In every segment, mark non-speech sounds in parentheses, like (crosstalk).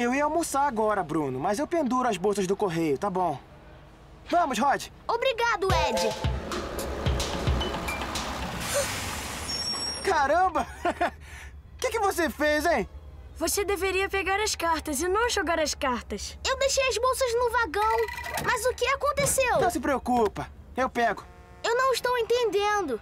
Eu ia almoçar agora, Bruno, mas eu penduro as bolsas do correio, tá bom. Vamos, Rod. Obrigado, Ed. Caramba! O (laughs) que, que você fez, hein? Você deveria pegar as cartas e não jogar as cartas. Eu deixei as bolsas no vagão. Mas o que aconteceu? Não se preocupa. Eu pego. Eu não estou entendendo.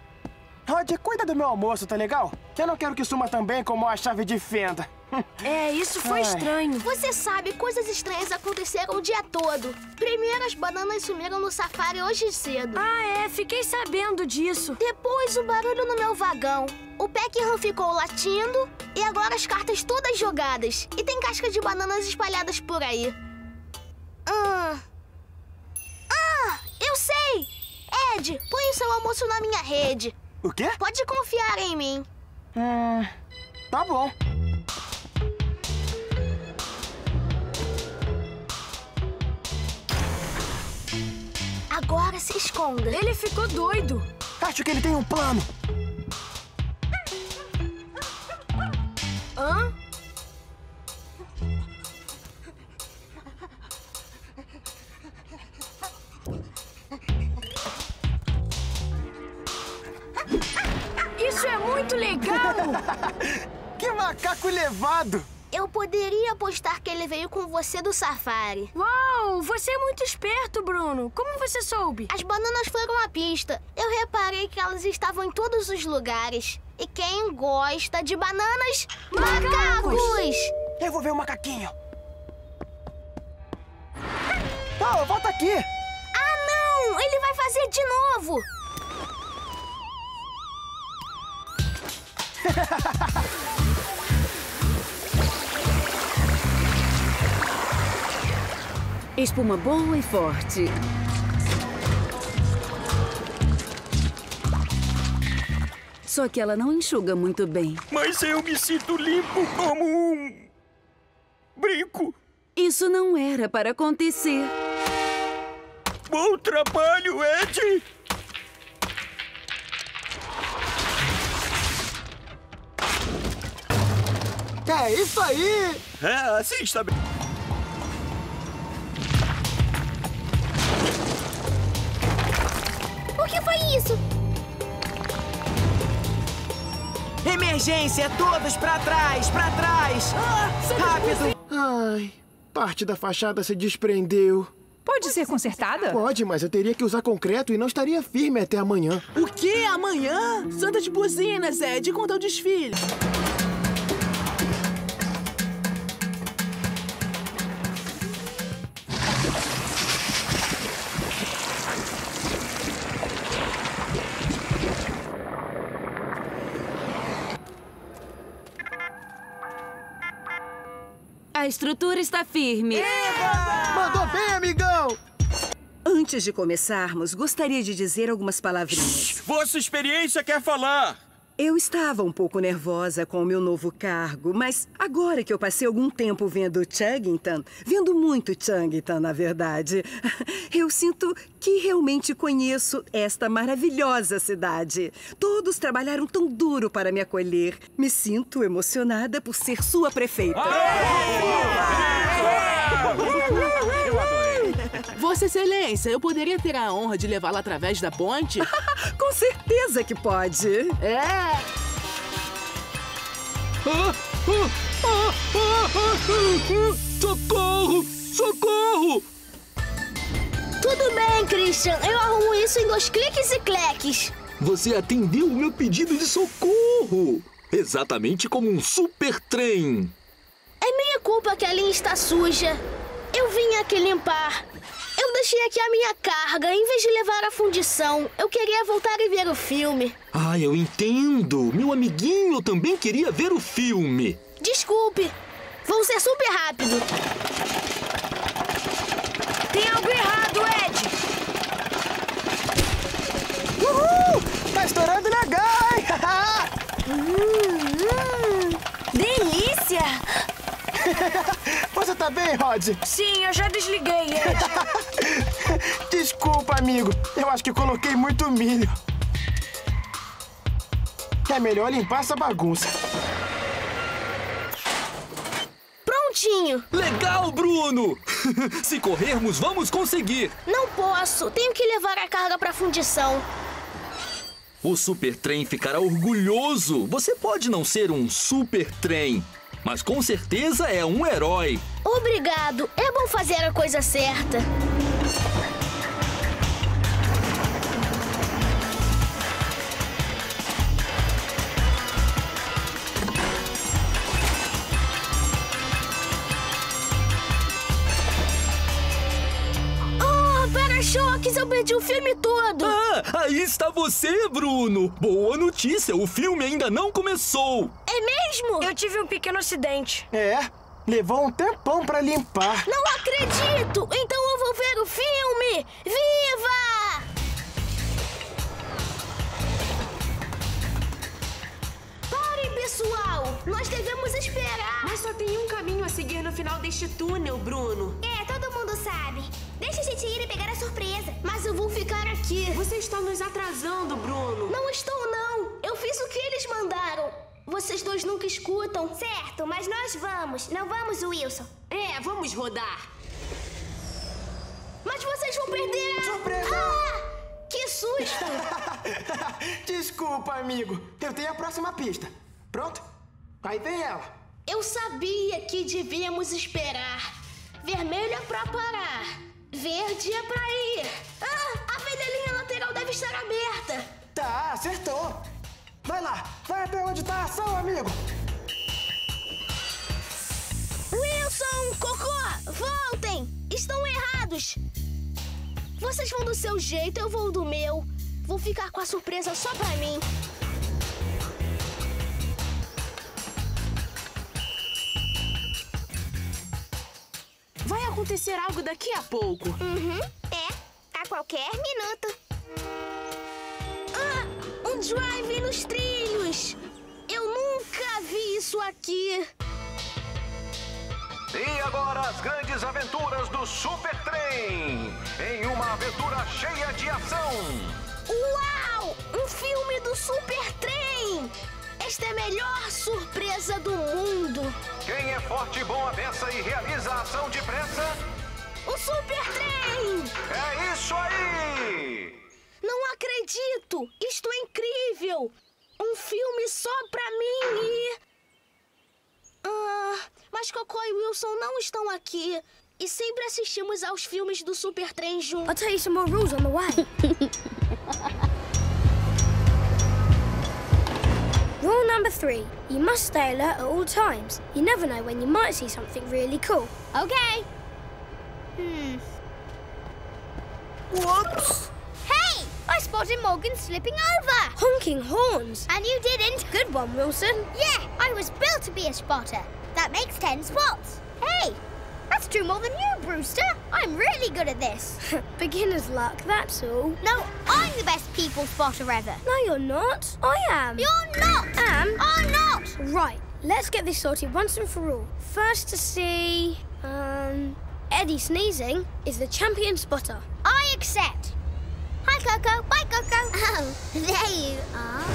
Rod, cuida do meu almoço, tá legal? Eu não quero que suma também como a chave de fenda. É, isso foi estranho. Você sabe, coisas estranhas aconteceram o dia todo. Primeiro, as bananas sumiram no safari hoje cedo. Ah, é, fiquei sabendo disso. Depois, o barulho no meu vagão. O Peckham ficou latindo e agora as cartas todas jogadas. E tem casca de bananas espalhadas por aí. Ah, ah eu sei! Ed, põe o seu almoço na minha rede. O quê? Pode confiar em mim. Hum, tá bom. Agora se esconda. Ele ficou doido. Acho que ele tem um plano. Hã? Isso é muito legal! (laughs) Que macaco levado! Eu poderia apostar que ele veio com você do safari. Uau, você é muito esperto, Bruno. Como você soube? As bananas foram a pista. Eu reparei que elas estavam em todos os lugares. E quem gosta de bananas? Macacos! Eu vou ver o macaquinho. Oh, volta aqui! Ah, não! Ele vai fazer de novo! (laughs) Espuma boa e forte. Só que ela não enxuga muito bem. Mas eu me sinto limpo como um. brinco. Isso não era para acontecer. Bom trabalho, Ed! É isso aí! É, assim está bem. O que foi isso? Emergência, todos pra trás, pra trás! Rápido! Ai, parte da fachada se desprendeu. Pode ser consertada? Pode, mas eu teria que usar concreto e não estaria firme até amanhã. O quê? Amanhã? Santas buzinas, Ed, conta o desfile. A estrutura está firme. Mandou bem, amigão! Antes de começarmos, gostaria de dizer algumas palavrinhas. Vossa experiência quer falar. Eu estava um pouco nervosa com o meu novo cargo, mas agora que eu passei algum tempo vendo Chuggington, vendo muito Chuggington, na verdade, (laughs) eu sinto que realmente conheço esta maravilhosa cidade. Todos trabalharam tão duro para me acolher. Me sinto emocionada por ser sua prefeita. Vossa Excelência, eu poderia ter a honra de levá-la através da ponte? (laughs) Com certeza que pode. É! Socorro! Socorro! Tudo bem, Christian. Eu arrumo isso em dois cliques e cleques. Você atendeu o meu pedido de socorro! Exatamente como um super trem! É minha culpa que a linha está suja. Eu vim aqui limpar. Eu deixei aqui a minha carga. Em vez de levar a fundição, eu queria voltar e ver o filme. Ah, eu entendo! Meu amiguinho também queria ver o filme! Desculpe. Vou ser super rápido. Tem algo errado, Ed! Uhul! Tá estourando legal, hein? Hum, Delícia! Você tá bem, Rod? Sim, eu já desliguei, (laughs) Ed. Desculpa, amigo. Eu acho que coloquei muito milho. É melhor limpar essa bagunça. Prontinho. Legal, Bruno! (laughs) Se corrermos, vamos conseguir! Não posso. Tenho que levar a carga pra fundição. O super trem ficará orgulhoso. Você pode não ser um super trem, mas com certeza é um herói. Obrigado. É bom fazer a coisa certa. Para-choques! Eu perdi o filme todo! Ah, aí está você, Bruno! Boa notícia, o filme ainda não começou! É mesmo? Eu tive um pequeno acidente. É, levou um tempão pra limpar. Não acredito! Então eu vou ver o filme! Viva! Parem, pessoal! Nós devemos esperar! Mas só tem um caminho a seguir no final deste túnel, Bruno. É, todo mundo sabe. Deixa a gente ir e pegar a surpresa. Mas eu vou ficar aqui. Você está nos atrasando, Bruno. Não estou, não. Eu fiz o que eles mandaram. Vocês dois nunca escutam. Certo, mas nós vamos. Não vamos, Wilson. É, vamos rodar. Mas vocês vão perder. Surpresa! Ah! Que susto! (laughs) Desculpa, amigo. Eu tenho a próxima pista. Pronto? Aí vem ela. Eu sabia que devíamos esperar. Vermelho é pra parar. Verde é pra ir. Ah, a velha lateral deve estar aberta. Tá, acertou. Vai lá, vai até onde tá a ação, amigo. Wilson, Cocô, voltem! Estão errados. Vocês vão do seu jeito, eu vou do meu. Vou ficar com a surpresa só pra mim. Acontecer algo daqui a pouco. Uhum, é. A qualquer minuto. Ah, um drive nos trilhos. Eu nunca vi isso aqui. E agora as grandes aventuras do Super Trem. Em uma aventura cheia de ação. Uau! Um filme do Super Trem! Esta é a melhor surpresa do mundo. Quem é forte, bom a beça e realiza a ação depressa? O Super Trem! É isso aí! Não acredito! Isto é incrível! Um filme só pra mim e... Ah, mas Cocó e Wilson não estão aqui. E sempre assistimos aos filmes do Super Trem juntos. I'll tell you some more rules on the way. (laughs) Rule number three. You must stay alert at all times. You never know when you might see something really cool. Okay. Hmm. Whoops! Hey! I spotted Morgan slipping over. Honking horns. And you didn't. Good one, Wilson. Yeah, I was built to be a spotter. That makes ten spots. Hey, that's two more than you, Brewster. I'm really good at this. (laughs) Beginner's luck, that's all. No, I'm the best people spotter ever. No, you're not. I am. You're not. Am? I'm not. Right, let's get this sorted once and for all. First to see, um, Eddie Sneezing is the champion spotter. I accept. Hi, Coco. Bye, Coco. (laughs) Oh, there you are.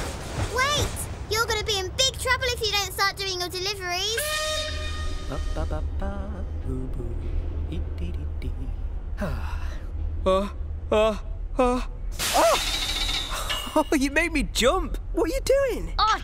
Wait, you're going to be in big trouble if you don't start doing your deliveries. Uh, uh, uh. Oh! Oh, you made me jump. What are you doing? Oh,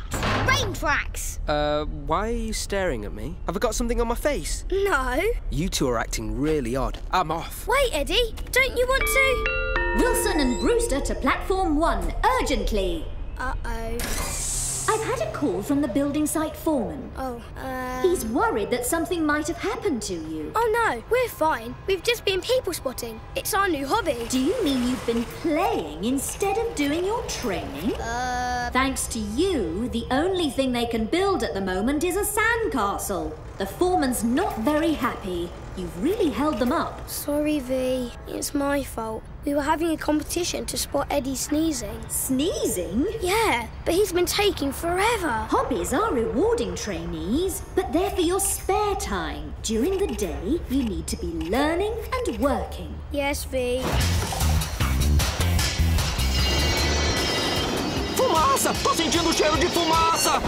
train tracks. Uh, why are you staring at me? Have I got something on my face? No. You two are acting really odd. I'm off. Wait, Eddie. Don't you want to? Wilson and Brewster to platform one, urgently. Uh-oh. I've had a call from the building site foreman. Oh, uh... He's worried that something might have happened to you. Oh, no. We're fine. We've just been people spotting. It's our new hobby. Do you mean you've been playing instead of doing your training? Uh... Thanks to you, the only thing they can build at the moment is a sandcastle. The foreman's not very happy. You've really held them up. Sorry, V. It's my fault. We were having a competition to spot Eddie sneezing. Sneezing? Yeah, but he's been taking forever. Hobbies are rewarding trainees, but they're for your spare time. During the day, you need to be learning and working. Yes, V. Fumaça! Tô sentindo o cheiro de fumaça!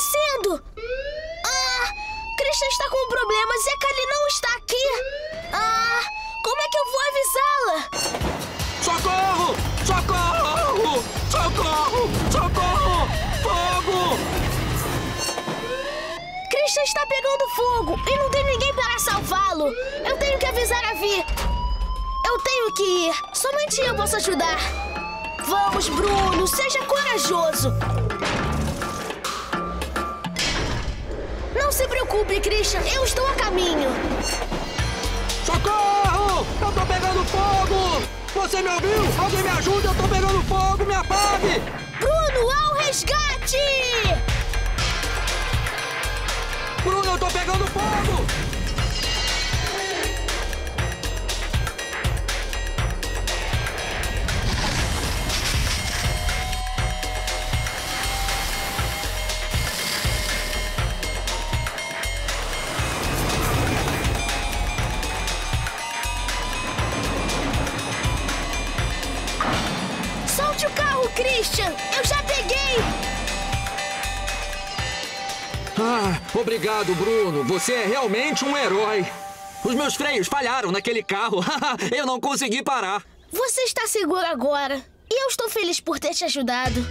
acontecendo? Ah, Krishna está com problemas e a Kali não está aqui. Ah, como é que eu vou avisá-la? Socorro! Socorro! Socorro! Socorro! Fogo! Krishna está pegando fogo e não tem ninguém para salvá-lo. Eu tenho que avisar a Vi. Eu tenho que ir. Somente eu posso ajudar. Vamos, Bruno, seja corajoso. Não se preocupe, Christian. Eu estou a caminho. Socorro! Eu tô pegando fogo! Você me ouviu? Alguém me ajuda, eu tô pegando fogo, me apague! Bruno, ao resgate! Bruno, eu tô pegando fogo! Christian! Eu já peguei! Ah, obrigado, Bruno. Você é realmente um herói. Os meus freios falharam naquele carro. (laughs) eu não consegui parar. Você está seguro agora. E eu estou feliz por ter te ajudado.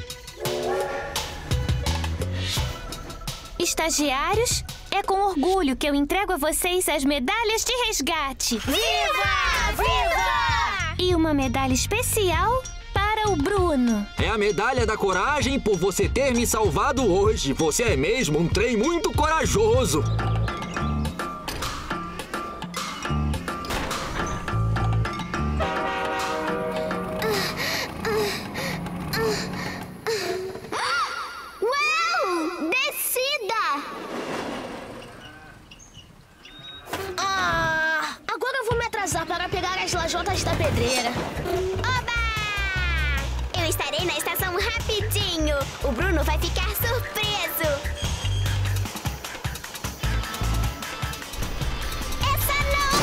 Estagiários, é com orgulho que eu entrego a vocês as medalhas de resgate. Viva! Viva! E uma medalha especial para o Bruno. É a medalha da coragem por você ter me salvado hoje. Você é mesmo um trem muito corajoso. Uau! Descida! Ah, agora rapidinho. O Bruno vai ficar surpreso. Essa não!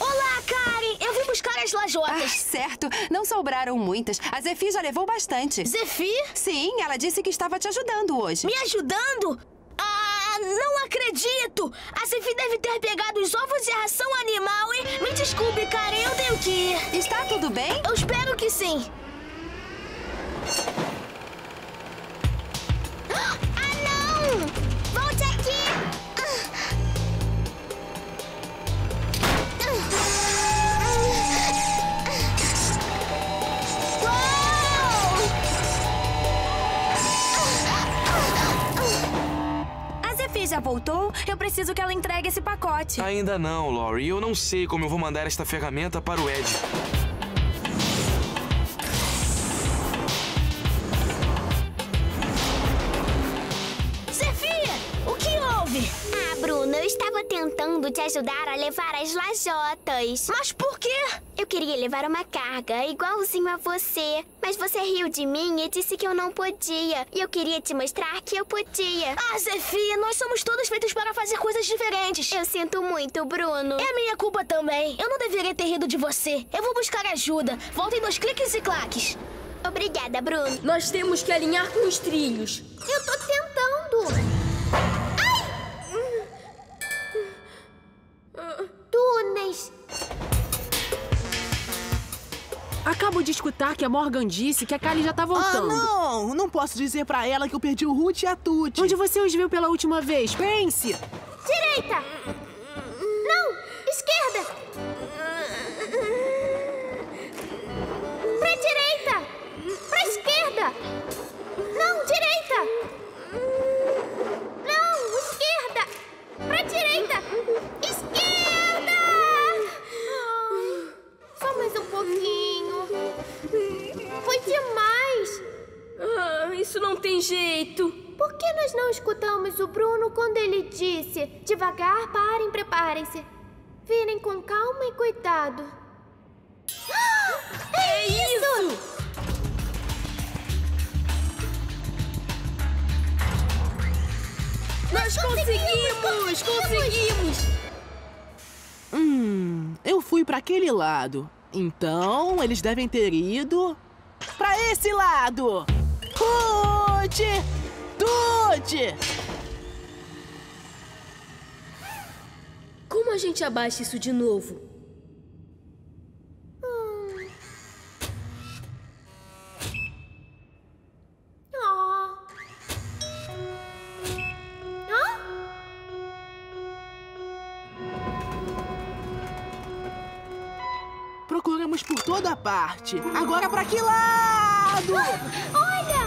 Olá, Karen! Eu vim buscar as lajotas. Ah, certo. Não sobraram muitas. A Zefi já levou bastante. Zefi? Sim, ela disse que estava te ajudando hoje. Me ajudando? Acredito! A Zefi deve ter pegado os ovos e a ração animal e... Me desculpe, Karen, eu tenho que ir. Está tudo bem? Eu espero que sim. Voltou? Eu preciso que ela entregue esse pacote. Ainda não, Lori. Eu não sei como eu vou mandar esta ferramenta para o Ed. Zefia, o que houve? Ah, Bruno, eu estava tentando te ajudar a levar as lajotas. Mas por quê? Eu queria levar uma carga igualzinho a você, mas você riu de mim e disse que eu não podia. E eu queria te mostrar que eu podia. Ah, Zefia, nós somos todos feitos para fazer coisas diferentes. Eu sinto muito, Bruno. É minha culpa também. Eu não deveria ter rido de você. Eu vou buscar ajuda. Voltem nos cliques e claques. Obrigada, Bruno. Nós temos que alinhar com os trilhos. Eu tô tentando. Túneis. Acabo de escutar que a Morgan disse que a Kylie já tá voltando. Ah, não! Não posso dizer pra ela que eu perdi o Ruth e a Tuti. Onde você os viu pela última vez? Pense! Direita! Nós conseguimos! Conseguimos! Hum, eu fui para aquele lado. Então, eles devem ter ido... para esse lado! Tude! Tude! Como a gente abaixa isso de novo? Parte. Agora pra que lado? Olha!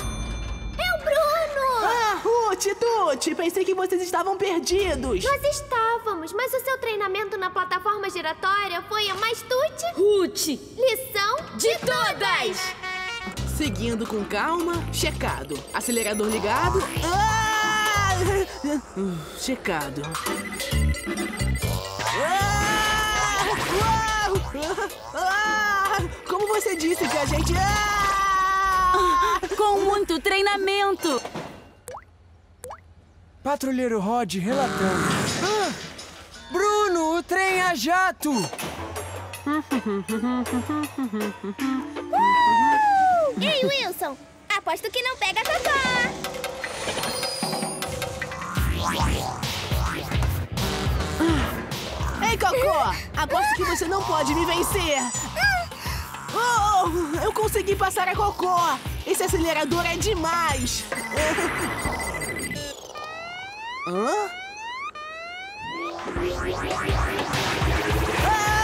É o Bruno! Ah, Ruth, Tuti, pensei que vocês estavam perdidos. Nós estávamos, mas o seu treinamento na plataforma giratória foi a mais tute? Ruth! Lição de todas! Seguindo com calma, checado. Acelerador ligado. Ah! (laughs) Checado. Ah! Ah! Como você disse que a gente. Ah! Com muito treinamento. Patrulheiro Rod relatando. Ah! Bruno, o trem a jato! (laughs) Ei, Wilson! Aposto que não pega Cocó! Ei, Cocó! Aposto que você não pode me vencer! Oh, eu consegui passar a Cocó! Esse acelerador é demais! Hã? Ah!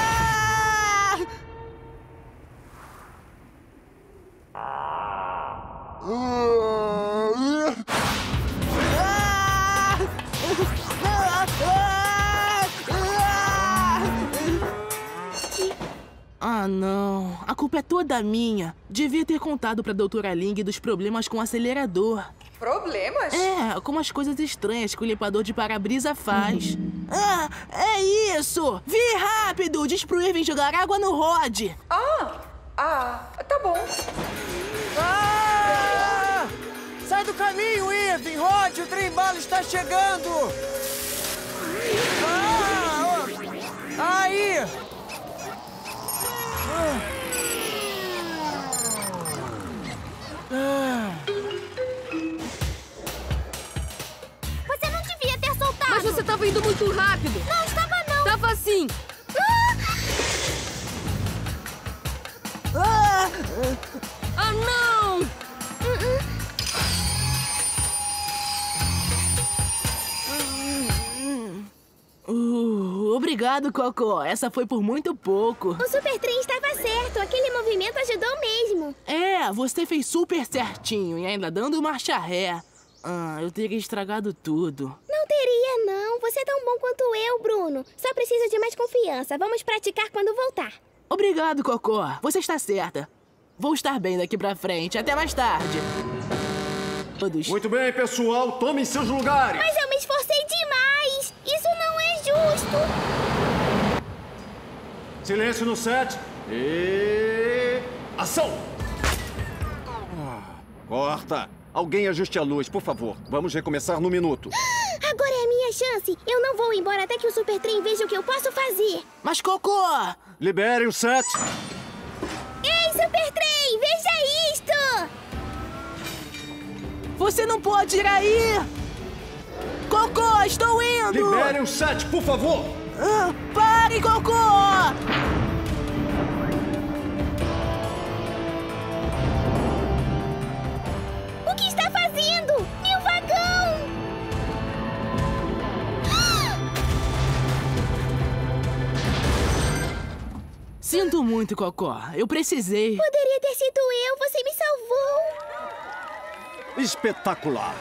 Ah, não. A culpa é toda minha. Devia ter contado pra doutora Ling dos problemas com o acelerador. Problemas? É, como as coisas estranhas que o limpador de para-brisa faz. Ah, é isso! Vi rápido! Diz pro Irving jogar água no Rod. Ah, ah, tá bom. Ah! Sai do caminho, Irving! Rod, o trem-bala está chegando! Ah! Aí! Ah. Você não devia ter soltado! Mas você tava indo muito rápido! Não estava não! Tava sim! Obrigado, Cocó. Essa foi por muito pouco. O super trem estava certo. Aquele movimento ajudou mesmo. É, você fez super certinho e ainda dando marcha ré. Ah, eu teria estragado tudo. Não teria, não. Você é tão bom quanto eu, Bruno. Só preciso de mais confiança. Vamos praticar quando voltar. Obrigado, Cocó. Você está certa. Vou estar bem daqui pra frente. Até mais tarde. Todos. Muito bem, pessoal. Tomem seus lugares. Mas eu me esforcei demais. Isso não é justo. Silêncio no set. E... Ação! Corta. Alguém ajuste a luz, por favor. Vamos recomeçar no minuto. (gasps) Agora é a minha chance. Eu não vou embora até que o super trem veja o que eu posso fazer. Mas, Cocô! Liberem o set. Ei, super trem, veja isto! Você não pode ir aí! Cocô, estou indo! Liberem o set, por favor! Ah, pare, Cocô! O que está fazendo? Meu vagão! Sinto muito, Cocó. Eu precisei. Poderia ter sido eu, você me salvou! Espetacular!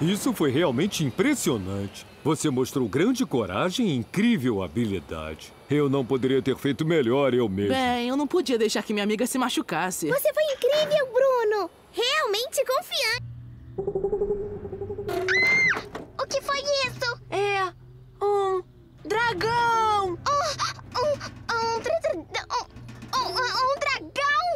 Isso foi realmente impressionante. Você mostrou grande coragem e incrível habilidade. Eu não poderia ter feito melhor eu mesmo. Bem, eu não podia deixar que minha amiga se machucasse. Você foi incrível, Bruno! Realmente confiante! O que foi isso? É um dragão! Um, um, um, um, um, um dragão?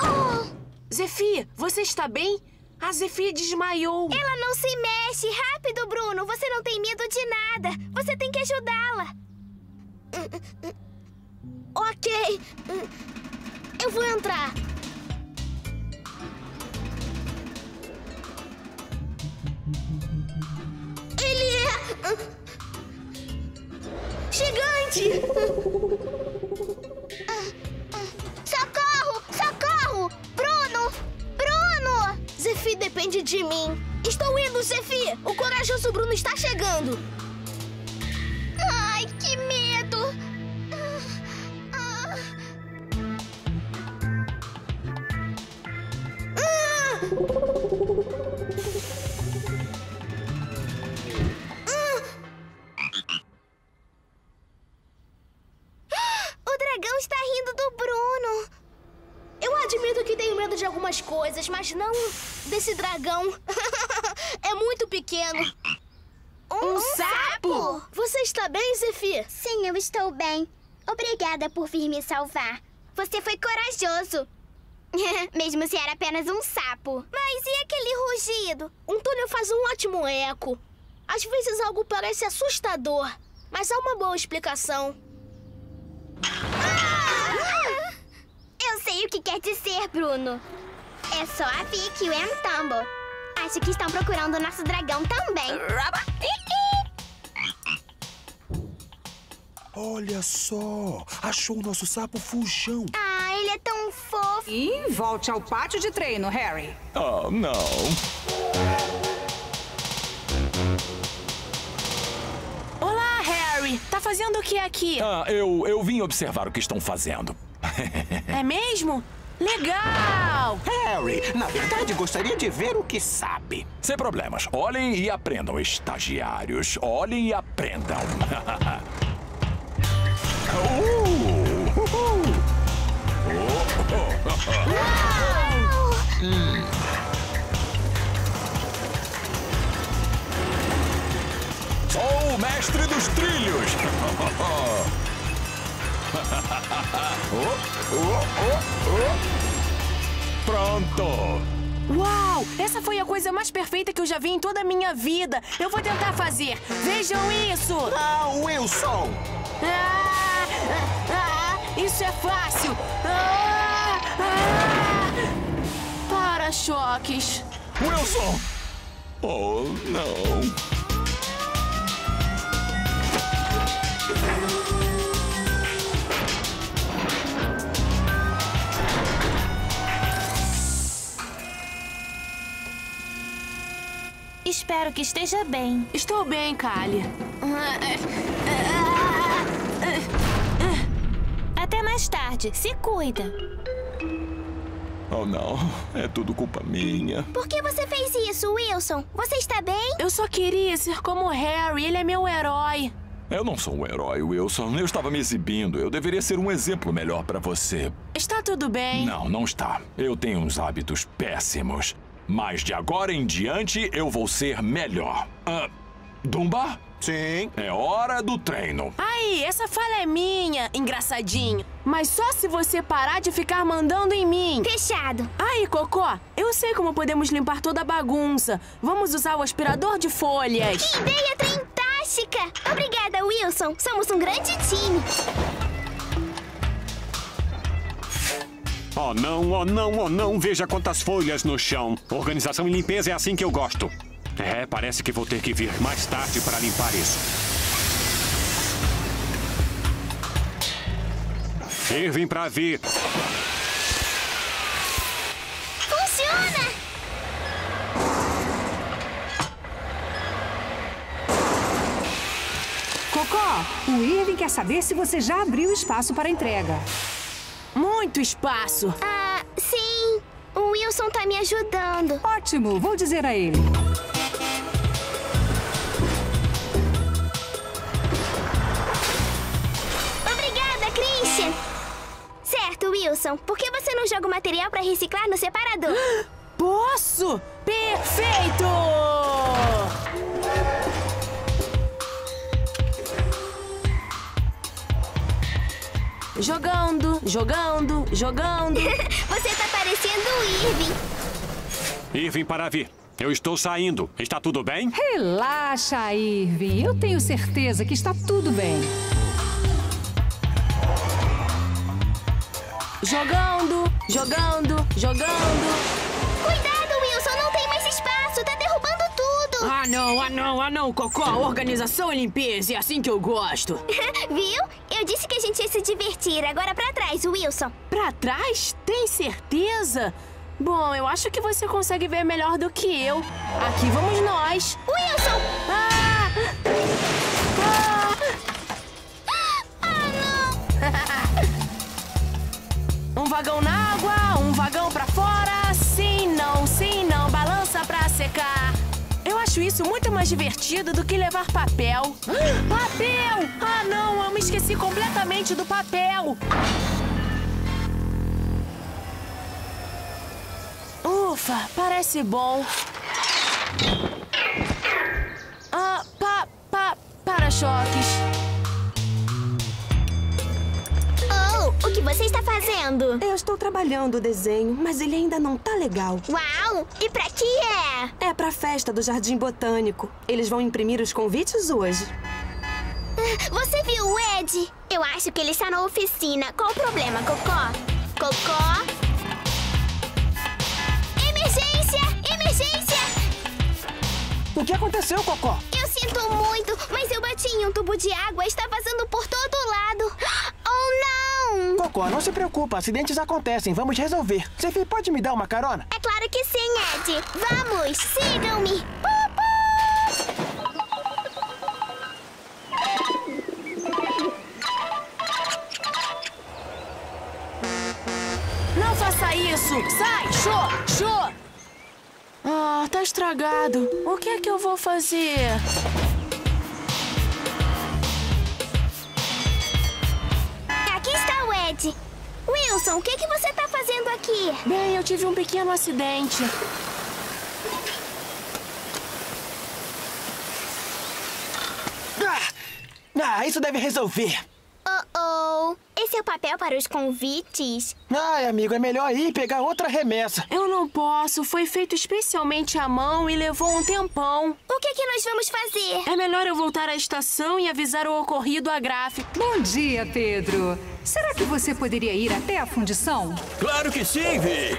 Oh, Zefia, você está bem? A Zefia desmaiou. ela não se mexe! Rápido, Bruno! Você não tem medo de nada! Você tem que ajudá-la! Ok! Eu vou entrar! Ele é. Gigante! Zefi depende de mim. Estou indo, Zefi! O corajoso Bruno está chegando! Ai, que medo! O Obrigada por vir me salvar. Você foi corajoso. (laughs) Mesmo se era apenas um sapo. Mas e aquele rugido? Um túnel faz um ótimo eco. Às vezes algo parece assustador, mas há uma boa explicação. Eu sei o que quer dizer, Bruno. É só a Vicky e o Entambo. Acho que estão procurando o nosso dragão também. Olha só! Achou o nosso sapo fujão. Ah, ele é tão fofo. E volte ao pátio de treino, Harry. Oh, não. Olá, Harry. Tá fazendo o que aqui? Ah, eu, eu vim observar o que estão fazendo. É mesmo? Legal! Harry, na verdade gostaria de ver o que sabe. Sem problemas. Olhem e aprendam, estagiários. Olhem e aprendam. (laughs) Sou o mestre dos trilhos. (laughs) Pronto. Uau! Essa foi a coisa mais perfeita que eu já vi em toda a minha vida. Eu vou tentar fazer. Vejam isso! Ah, Wilson! Ah, ah, ah, isso é fácil! Ah, ah. Para-choques! Wilson! Oh, não. Espero que esteja bem. Estou bem, Kali. Mais tarde. Se cuida. Oh, não. É tudo culpa minha. Por que você fez isso, Wilson? Você está bem? Eu só queria ser como o Harry. Ele é meu herói. Eu não sou um herói, Wilson. Eu estava me exibindo. Eu deveria ser um exemplo melhor para você. Está tudo bem? Não, não está. Eu tenho uns hábitos péssimos. Mas de agora em diante eu vou ser melhor. Ah, Dumba? Sim. É hora do treino. Aí, essa falha é minha, engraçadinho. Mas só se você parar de ficar mandando em mim. Fechado. Aí, Cocó, eu sei como podemos limpar toda a bagunça. Vamos usar o aspirador de folhas. Que ideia fantástica! Obrigada, Wilson. Somos um grande time. Oh não, oh não, oh não, veja quantas folhas no chão. Organização e limpeza é assim que eu gosto. É, parece que vou ter que vir mais tarde para limpar isso. Irving para vir. Funciona! Cocó, o Irving quer saber se você já abriu espaço para entrega. Muito espaço. Ah, sim. O Wilson tá me ajudando. Ótimo, vou dizer a ele. Por que você não joga o material para reciclar no separador? (gasps) Posso? Perfeito! Jogando, jogando, jogando. (laughs) Você tá parecendo o Irving. Irving para vir. Eu estou saindo. Está tudo bem? Relaxa, Irving. Eu tenho certeza que está tudo bem. Jogando, jogando, jogando. Cuidado, Wilson. Não tem mais espaço. Tá derrubando tudo. Ah, não, ah, não, ah, não, Cocó. Organização e limpeza, é assim que eu gosto. (laughs) Viu? Eu disse que a gente ia se divertir. Agora pra trás, Wilson. Pra trás? Tem certeza? Bom, eu acho que você consegue ver melhor do que eu. Aqui vamos nós. Wilson! Vagão na água, um vagão pra fora. Sim, não, sim, não. Balança pra secar. Eu acho isso muito mais divertido do que levar papel. (gasps) Papel! Ah, não, eu me esqueci completamente do papel. Ufa, parece bom. Ah, pa, pa, para-choques. Que você está fazendo? Eu estou trabalhando o desenho, mas ele ainda não tá legal. Uau! E pra que é? É pra festa do Jardim Botânico. Eles vão imprimir os convites hoje. Você viu o Ed? Eu acho que ele está na oficina. Qual o problema, Cocó? Cocó? Emergência! Emergência! O que aconteceu, Cocó? Eu sinto muito, mas eu bati em um tubo de água e está vazando por todo lado. Oh, não! Cocó, não se preocupa, acidentes acontecem, vamos resolver. Zefi, pode me dar uma carona? É claro que sim, Ed. Vamos, sigam-me. Não faça isso! Sai! Show! Show! Ah, tá estragado. O que é que eu vou fazer? Wilson, o que, que você está fazendo aqui? Bem, eu tive um pequeno acidente. Ah, ah, isso deve resolver. Esse é o papel para os convites? Ai, amigo, é melhor ir pegar outra remessa. Eu não posso. Foi feito especialmente à mão e levou um tempão. O que, que nós vamos fazer? É melhor eu voltar à estação e avisar o ocorrido à gráfica. Bom dia, Pedro. Será que você poderia ir até a fundição? Claro que sim, Vi.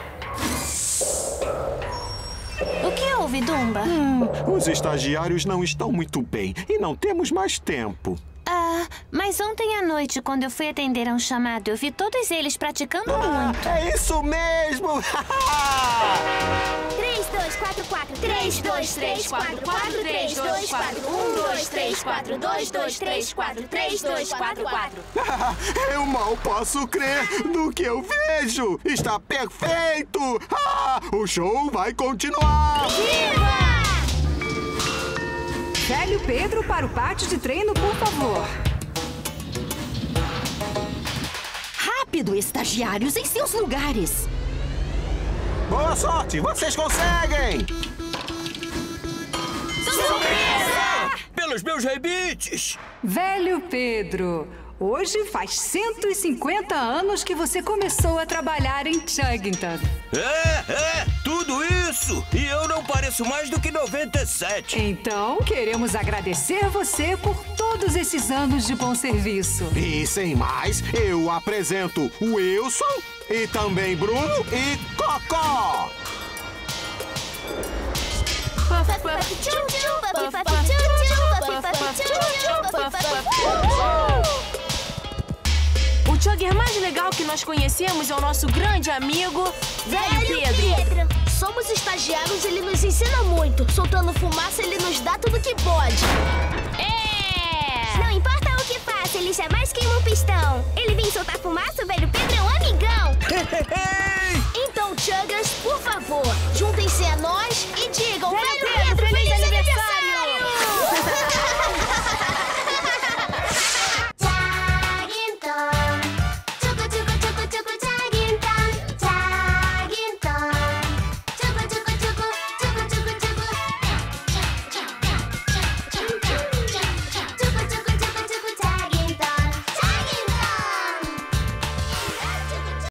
O que houve, Dumba? Hum, os estagiários não estão muito bem e não temos mais tempo. Ah, mas ontem à noite, quando eu fui atender a um chamado, eu vi todos eles praticando Ah, muito. É isso mesmo! 3, 2, 4, 4. 3, 2, 3, 4, 4. 3, 2, 4. 1, 2, 3, 4. 2, 2, 3, 4. 3, 2, 4, 4. Eu mal posso crer no que eu vejo! Está perfeito! Ah, o show vai continuar! Viva! Velho Pedro para o pátio de treino, por favor. Rápido, estagiários, em seus lugares. Boa sorte! Vocês conseguem! Surpresa! Pelos meus rebites! Velho Pedro, hoje faz 150 anos que você começou a trabalhar em Chuggington. É, é, tudo isso! E eu não pareço mais do que 97. Então, queremos agradecer você por todos esses anos de bom serviço. E sem mais, eu apresento o Wilson e também Bruno e Cocó! O Chugger mais legal que nós conhecemos é o nosso grande amigo, Velho Pedro. Somos estagiários, ele nos ensina muito. Soltando fumaça, ele nos dá tudo que pode. É! Não importa o que faça, ele jamais queima um pistão. Ele vem soltar fumaça, o velho Pedro é um amigão. (laughs) Então, Chuggers, por favor, juntem-se a nós e digam...